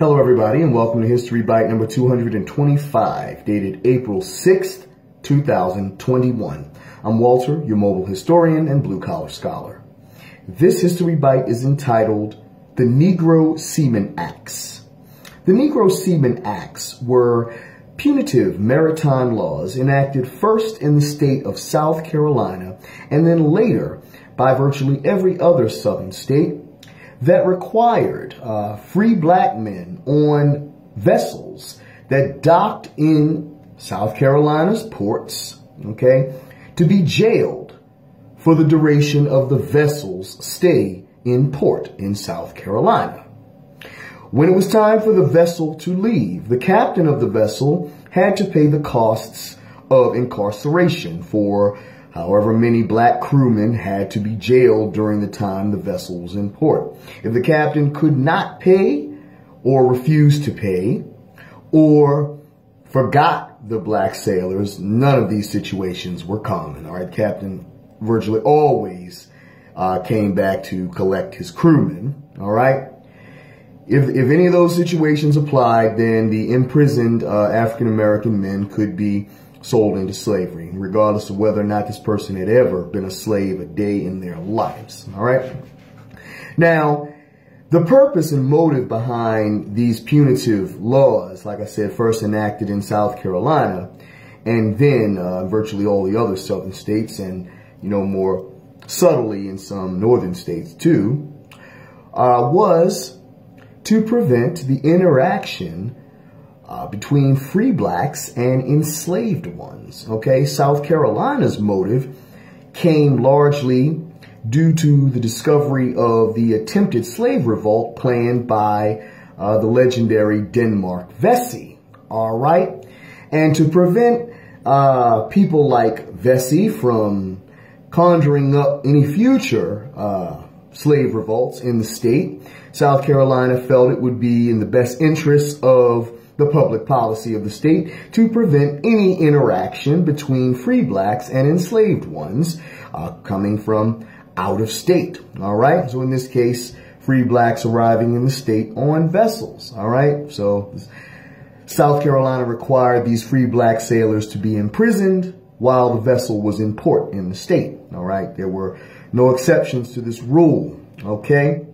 Hello, everybody, and welcome to History Bite number 225, dated April 6th, 2021. I'm Walter, your mobile historian and blue collar scholar. This History Bite is entitled The Negro Seaman Acts. The Negro Seaman Acts were punitive maritime laws enacted first in the state of South Carolina and then later by virtually every other southern state that required uh, free black men on vessels that docked in South Carolina's ports, okay, to be jailed for the duration of the vessel's stay in port in South Carolina. When it was time for the vessel to leave, the captain of the vessel had to pay the costs of incarceration for However, many black crewmen had to be jailed during the time the vessel was in port. If the captain could not pay or refused to pay or forgot the black sailors, none of these situations were common. All right, captain virtually always uh, came back to collect his crewmen. All right. If, if any of those situations applied, then the imprisoned uh, African American men could be sold into slavery, regardless of whether or not this person had ever been a slave a day in their lives. All right. Now, the purpose and motive behind these punitive laws, like I said, first enacted in South Carolina and then uh, virtually all the other southern states and, you know, more subtly in some northern states too, uh, was to prevent the interaction uh, between free blacks and enslaved ones. Okay, South Carolina's motive came largely due to the discovery of the attempted slave revolt planned by uh, the legendary Denmark Vesey. All right, and to prevent uh, people like Vesey from conjuring up any future uh, slave revolts in the state, South Carolina felt it would be in the best interest of the public policy of the state to prevent any interaction between free blacks and enslaved ones uh, coming from out of state. All right. So in this case, free blacks arriving in the state on vessels. All right. So South Carolina required these free black sailors to be imprisoned while the vessel was in port in the state. All right. There were no exceptions to this rule. Okay.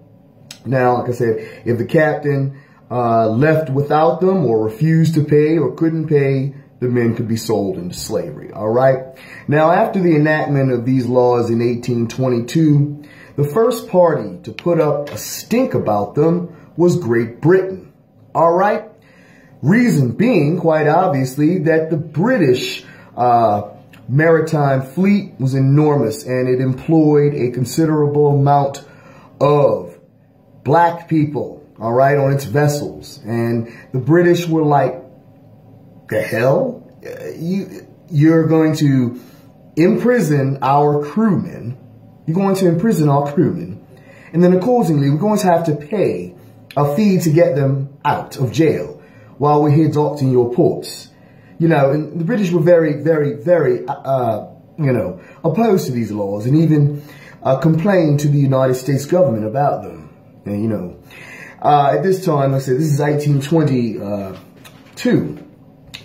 Now, like I said, if the captain uh, left without them or refused to pay or couldn't pay, the men could be sold into slavery. All right. Now, after the enactment of these laws in 1822, the first party to put up a stink about them was Great Britain. All right. Reason being, quite obviously, that the British uh, maritime fleet was enormous and it employed a considerable amount of black people all right, on its vessels. And the British were like, the hell? Uh, you, you're going to imprison our crewmen. You're going to imprison our crewmen. And then accordingly, we're going to have to pay a fee to get them out of jail while we're here docked in your ports. You know, and the British were very, very, very, uh, you know, opposed to these laws and even uh, complained to the United States government about them. And, you know, uh, at this time, I said, this is 1822,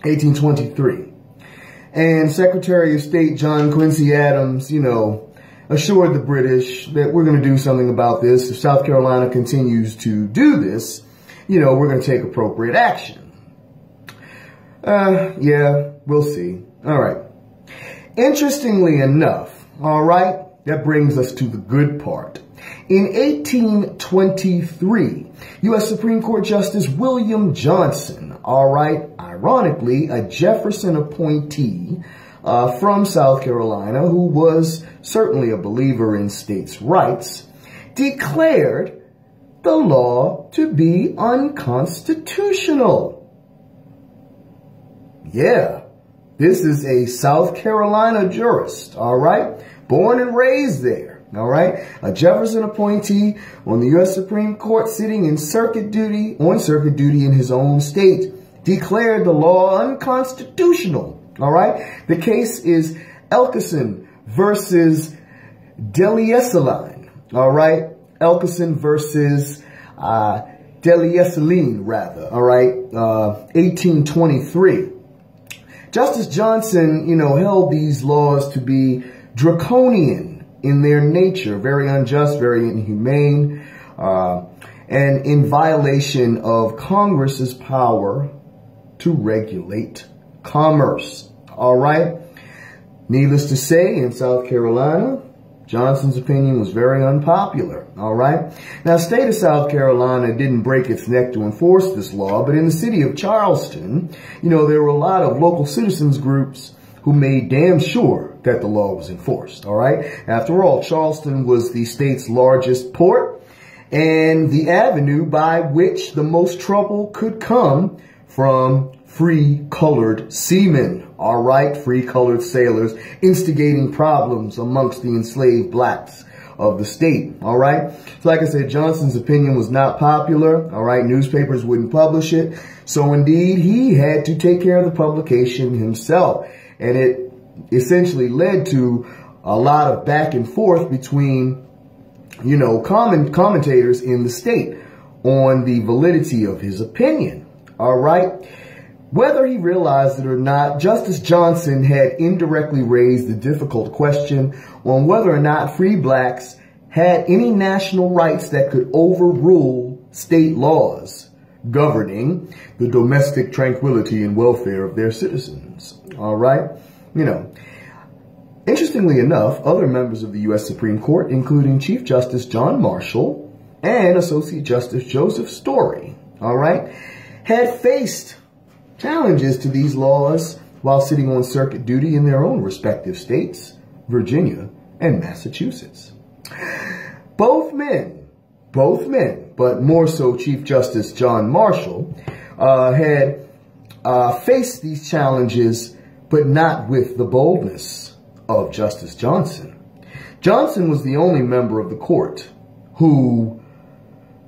1823. And Secretary of State John Quincy Adams, you know, assured the British that we're going to do something about this. If South Carolina continues to do this, you know, we're going to take appropriate action. Uh, yeah, we'll see. All right. Interestingly enough, all right, that brings us to the good part. In 1823, U.S. Supreme Court Justice William Johnson, all right, ironically, a Jefferson appointee uh, from South Carolina who was certainly a believer in states' rights, declared the law to be unconstitutional. Yeah, this is a South Carolina jurist, all right, born and raised there. All right. A Jefferson appointee on the U.S. Supreme Court sitting in circuit duty, on circuit duty in his own state, declared the law unconstitutional. All right. The case is Elkison versus Deliesseline. All right. Elkison versus uh, Deliesseline, rather, all right, uh, 1823. Justice Johnson, you know, held these laws to be draconian in their nature, very unjust, very inhumane, uh, and in violation of Congress's power to regulate commerce. All right. Needless to say, in South Carolina, Johnson's opinion was very unpopular, all right? Now, state of South Carolina didn't break its neck to enforce this law, but in the city of Charleston, you know, there were a lot of local citizens groups who made damn sure that the law was enforced, all right? After all, Charleston was the state's largest port and the avenue by which the most trouble could come from free colored seamen, all right, free colored sailors, instigating problems amongst the enslaved blacks of the state, all right? So like I said, Johnson's opinion was not popular, all right? Newspapers wouldn't publish it. So indeed, he had to take care of the publication himself. And it essentially led to a lot of back and forth between, you know, common commentators in the state on the validity of his opinion, all right? Whether he realized it or not, Justice Johnson had indirectly raised the difficult question on whether or not free blacks had any national rights that could overrule state laws governing the domestic tranquility and welfare of their citizens. All right? You know, interestingly enough, other members of the U.S. Supreme Court, including Chief Justice John Marshall and Associate Justice Joseph Story, all right, had faced challenges to these laws while sitting on circuit duty in their own respective states, Virginia and Massachusetts. Both men, both men, but more so Chief Justice John Marshall, uh, had uh, faced these challenges, but not with the boldness of Justice Johnson. Johnson was the only member of the court who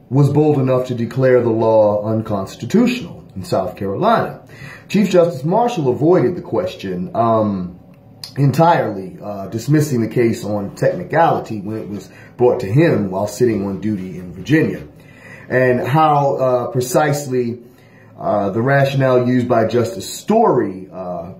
was bold enough to declare the law unconstitutional in South Carolina. Chief Justice Marshall avoided the question um, entirely, uh, dismissing the case on technicality when it was brought to him while sitting on duty in Virginia. And how uh, precisely uh, the rationale used by Justice Story uh,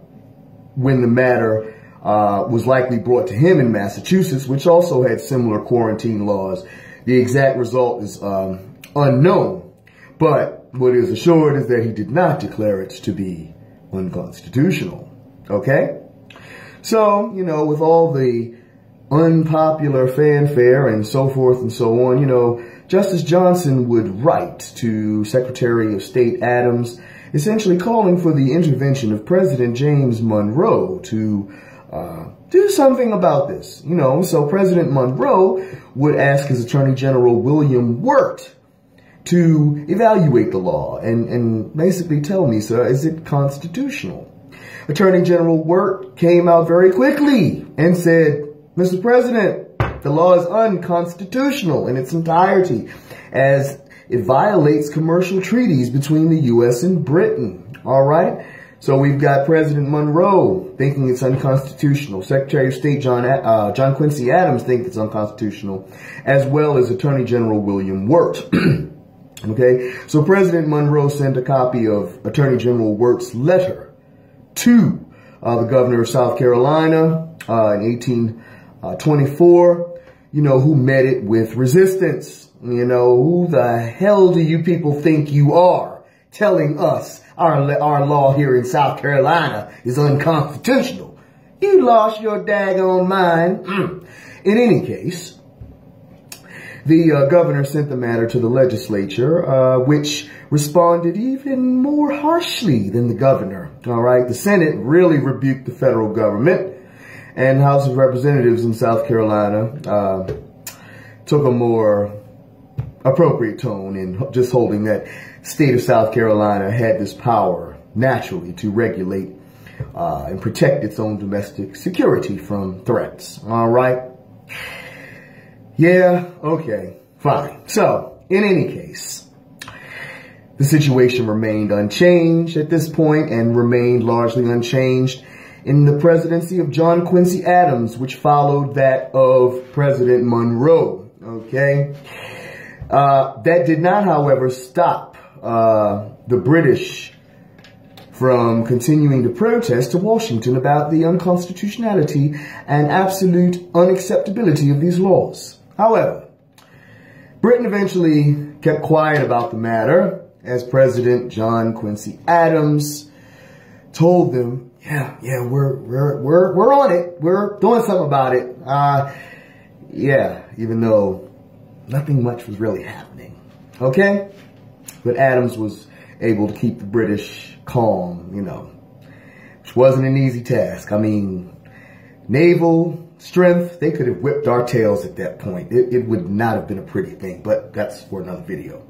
when the matter uh, was likely brought to him in Massachusetts, which also had similar quarantine laws. The exact result is um, unknown, but what is assured is that he did not declare it to be unconstitutional. Okay? So, you know, with all the unpopular fanfare and so forth and so on, you know, Justice Johnson would write to Secretary of State Adams, essentially calling for the intervention of President James Monroe to uh, do something about this. You know, so President Monroe would ask his Attorney General William Wirt to evaluate the law and, and basically tell me, sir, is it constitutional? Attorney General Wirt came out very quickly and said, Mr. President, the law is unconstitutional in its entirety as it violates commercial treaties between the U.S. and Britain. All right? So we've got President Monroe thinking it's unconstitutional. Secretary of State John, uh, John Quincy Adams thinks it's unconstitutional, as well as Attorney General William Wirt. Okay, so President Monroe sent a copy of Attorney General Wirt's letter to uh, the governor of South Carolina uh, in 1824, you know, who met it with resistance. You know, who the hell do you people think you are telling us our, our law here in South Carolina is unconstitutional? You lost your daggone mind. Mm. In any case, the uh, governor sent the matter to the legislature, uh, which responded even more harshly than the governor. All right. The Senate really rebuked the federal government and House of Representatives in South Carolina, uh, took a more appropriate tone in just holding that state of South Carolina had this power naturally to regulate uh, and protect its own domestic security from threats. All right. Yeah, okay, fine. So, in any case, the situation remained unchanged at this point and remained largely unchanged in the presidency of John Quincy Adams, which followed that of President Monroe. Okay. Uh, that did not, however, stop uh, the British from continuing to protest to Washington about the unconstitutionality and absolute unacceptability of these laws. However, Britain eventually kept quiet about the matter as President John Quincy Adams told them, yeah, yeah, we're, we're, we're, we're on it. We're doing something about it. Uh, yeah, even though nothing much was really happening. Okay? But Adams was able to keep the British calm, you know, which wasn't an easy task. I mean, naval strength, they could have whipped our tails at that point. It, it would not have been a pretty thing, but that's for another video.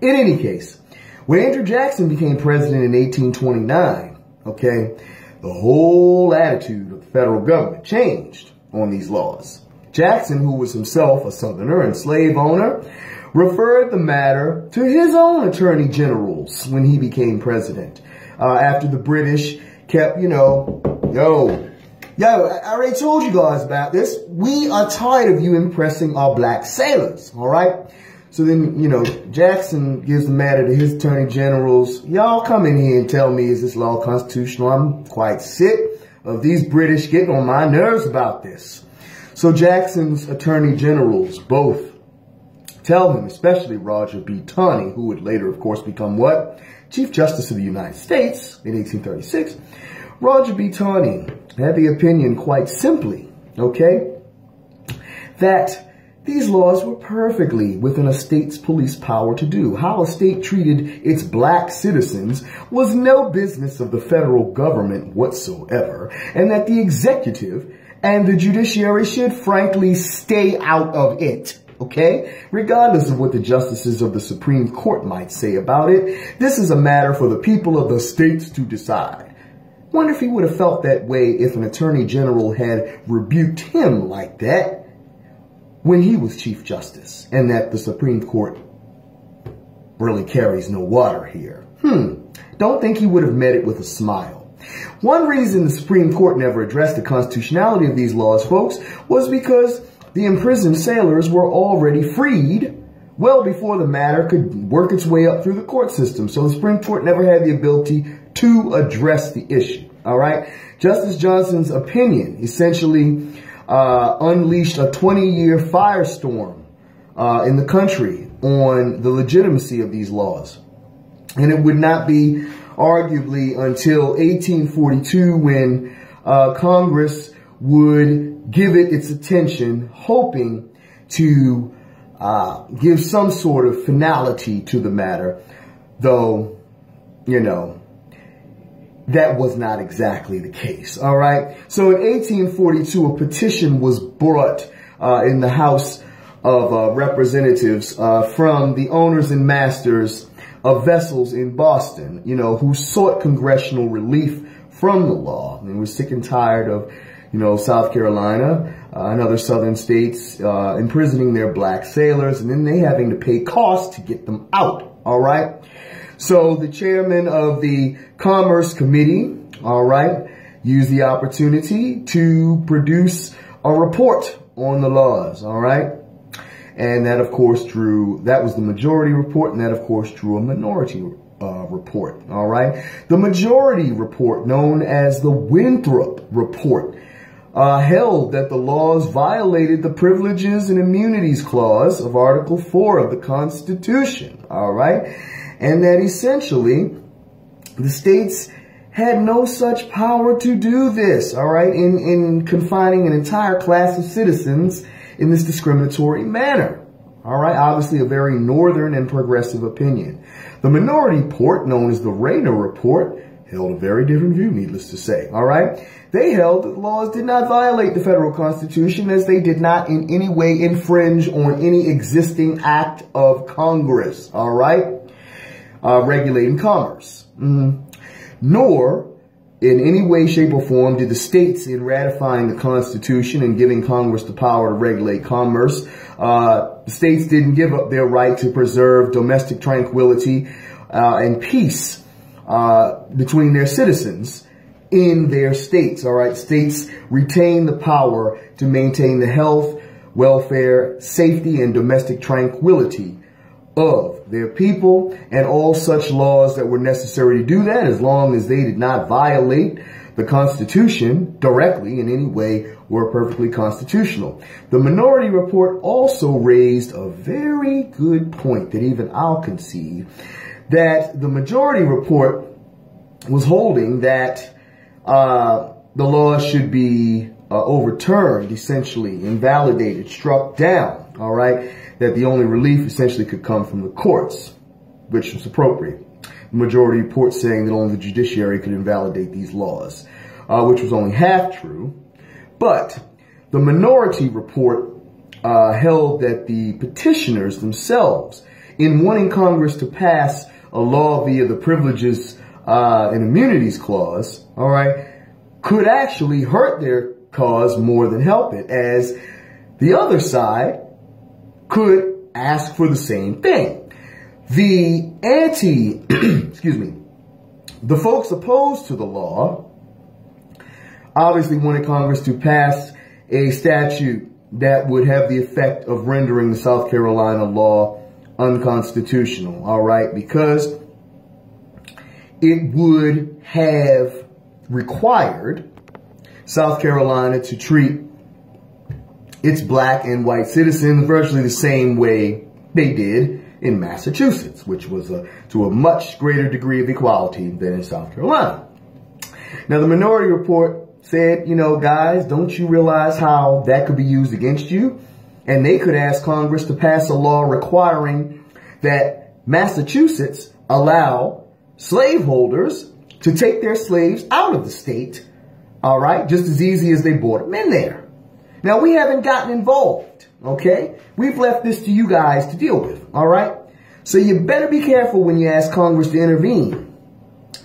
In any case, when Andrew Jackson became president in 1829, okay, the whole attitude of the federal government changed on these laws. Jackson, who was himself a Southerner and slave owner, referred the matter to his own attorney generals when he became president. Uh, after the British kept, you know, yo, yo, I already told you guys about this. We are tired of you impressing our black sailors, all right? So then, you know, Jackson gives the matter to his attorney generals. Y'all come in here and tell me, is this law constitutional? I'm quite sick of these British getting on my nerves about this. So Jackson's attorney generals both tell him, especially Roger B. Taney, who would later, of course, become what? Chief Justice of the United States in 1836. Roger B. Taney had the opinion quite simply, okay, that these laws were perfectly within a state's police power to do. How a state treated its black citizens was no business of the federal government whatsoever, and that the executive and the judiciary should frankly stay out of it. Okay? Regardless of what the justices of the Supreme Court might say about it, this is a matter for the people of the states to decide. Wonder if he would have felt that way if an attorney general had rebuked him like that when he was Chief Justice and that the Supreme Court really carries no water here. Hmm. Don't think he would have met it with a smile. One reason the Supreme Court never addressed the constitutionality of these laws, folks, was because the imprisoned sailors were already freed well before the matter could work its way up through the court system. So the Supreme Court never had the ability to address the issue. All right. Justice Johnson's opinion essentially uh, unleashed a 20-year firestorm uh, in the country on the legitimacy of these laws. And it would not be arguably until 1842 when uh, Congress would give it its attention, hoping to uh, give some sort of finality to the matter, though, you know, that was not exactly the case. All right. So in 1842, a petition was brought uh, in the House of uh, Representatives uh, from the owners and masters of vessels in Boston, you know, who sought congressional relief from the law. And we're sick and tired of, you know, South Carolina uh, and other southern states uh, imprisoning their black sailors and then they having to pay costs to get them out. All right. So the chairman of the Commerce Committee, all right, used the opportunity to produce a report on the laws. All right. And that, of course, drew, that was the majority report, and that, of course, drew a minority uh, report, all right? The majority report, known as the Winthrop Report, uh, held that the laws violated the Privileges and Immunities Clause of Article 4 of the Constitution, all right? And that essentially the states had no such power to do this, all right, in, in confining an entire class of citizens in this discriminatory manner. All right, obviously a very northern and progressive opinion. The minority report, known as the Rayner Report, held a very different view, needless to say. All right, they held that laws did not violate the federal constitution as they did not in any way infringe on any existing act of Congress. All right, uh, regulating commerce. Mm. Nor in any way, shape, or form did the states, in ratifying the Constitution and giving Congress the power to regulate commerce, uh, the states didn't give up their right to preserve domestic tranquility uh, and peace uh, between their citizens in their states. All right, states retain the power to maintain the health, welfare, safety, and domestic tranquility of their people and all such laws that were necessary to do that as long as they did not violate the Constitution directly in any way were perfectly constitutional. The Minority Report also raised a very good point that even I'll concede that the Majority Report was holding that uh, the law should be uh, overturned, essentially, invalidated, struck down, all right? That the only relief essentially could come from the courts, which was appropriate. The majority report saying that only the judiciary could invalidate these laws, uh, which was only half true. But the minority report uh, held that the petitioners themselves, in wanting Congress to pass a law via the privileges uh, and immunities clause, all right, could actually hurt their cause more than help it, as the other side could ask for the same thing. The anti, excuse me, the folks opposed to the law obviously wanted Congress to pass a statute that would have the effect of rendering the South Carolina law unconstitutional, all right, because it would have required South Carolina to treat its black and white citizens virtually the same way they did in Massachusetts, which was a, to a much greater degree of equality than in South Carolina. Now, the Minority Report said, you know, guys, don't you realize how that could be used against you? And they could ask Congress to pass a law requiring that Massachusetts allow slaveholders to take their slaves out of the state all right? Just as easy as they brought them in there. Now, we haven't gotten involved, okay? We've left this to you guys to deal with, all right? So you better be careful when you ask Congress to intervene.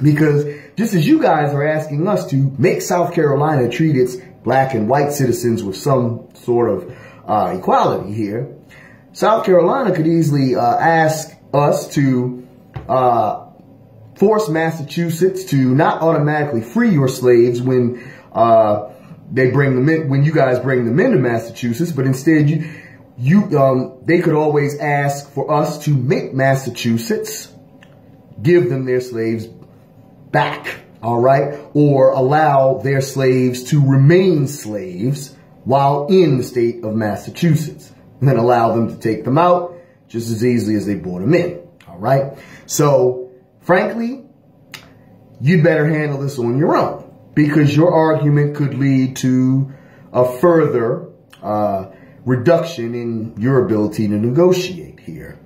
Because just as you guys are asking us to make South Carolina treat its black and white citizens with some sort of uh, equality here, South Carolina could easily uh, ask us to uh, force Massachusetts to not automatically free your slaves when uh, they bring them in, when you guys bring them into Massachusetts, but instead you, you, um, they could always ask for us to make Massachusetts give them their slaves back, all right, or allow their slaves to remain slaves while in the state of Massachusetts, and then allow them to take them out just as easily as they brought them in, all right? So Frankly, you'd better handle this on your own because your argument could lead to a further uh, reduction in your ability to negotiate here.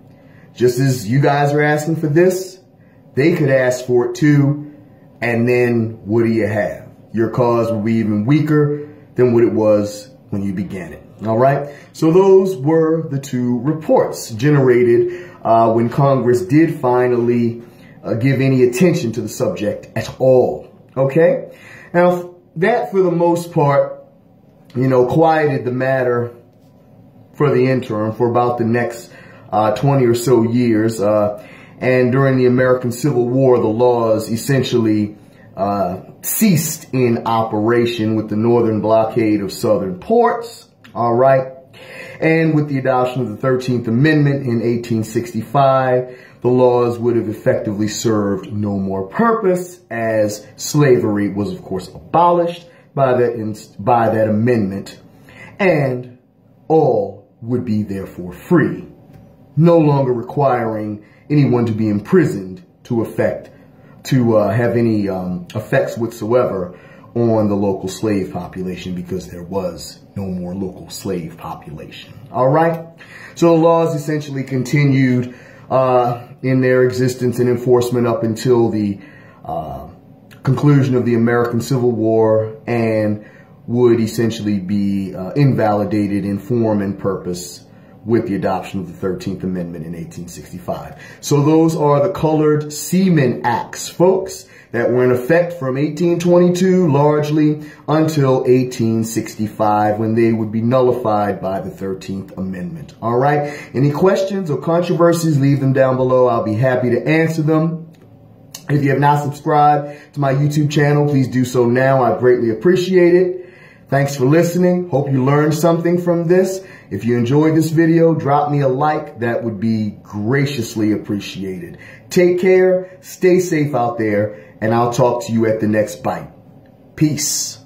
Just as you guys are asking for this, they could ask for it too. And then what do you have? Your cause will be even weaker than what it was when you began it. All right. So those were the two reports generated uh, when Congress did finally uh, give any attention to the subject at all. Okay? Now, that for the most part, you know, quieted the matter for the interim for about the next uh, 20 or so years. Uh, and during the American Civil War, the laws essentially uh, ceased in operation with the northern blockade of southern ports. All right. And with the adoption of the 13th Amendment in 1865, the laws would have effectively served no more purpose as slavery was, of course, abolished by that, by that amendment and all would be therefore free, no longer requiring anyone to be imprisoned to affect, to uh, have any um, effects whatsoever on the local slave population because there was no more local slave population. All right. So the laws essentially continued uh, in their existence and enforcement up until the uh, conclusion of the American Civil War and would essentially be uh, invalidated in form and purpose with the adoption of the 13th Amendment in 1865. So those are the Colored Seaman Acts, folks, that were in effect from 1822 largely until 1865 when they would be nullified by the 13th Amendment. All right. Any questions or controversies, leave them down below. I'll be happy to answer them. If you have not subscribed to my YouTube channel, please do so now. I greatly appreciate it. Thanks for listening. Hope you learned something from this. If you enjoyed this video, drop me a like. That would be graciously appreciated. Take care, stay safe out there, and I'll talk to you at the next bite. Peace.